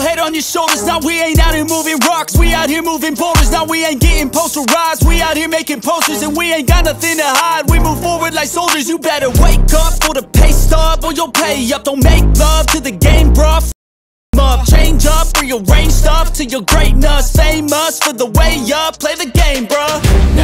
head on your shoulders. Now we ain't out here moving rocks. We out here moving boulders. Now we ain't getting posterized We out here making posters And we ain't got nothing to hide. We move forward like soldiers. You better wake up for the pay stub Or you'll pay up. Don't make love to the game, bruh. Up. Change up, rearrange stuff To your greatness Famous for the way up. Play the game, bruh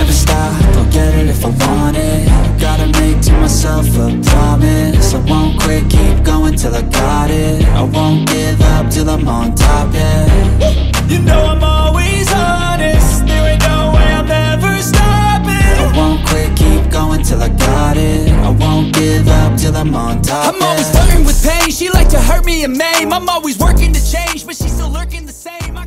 I'm on top, yeah. You know I'm always honest. There ain't no way I'm ever stopping. I won't quit, keep going till I got it. I won't give up till I'm on top, I'm always yeah. flirting with pain. She like to hurt me and maim. I'm always working to change But she's still lurking the same. I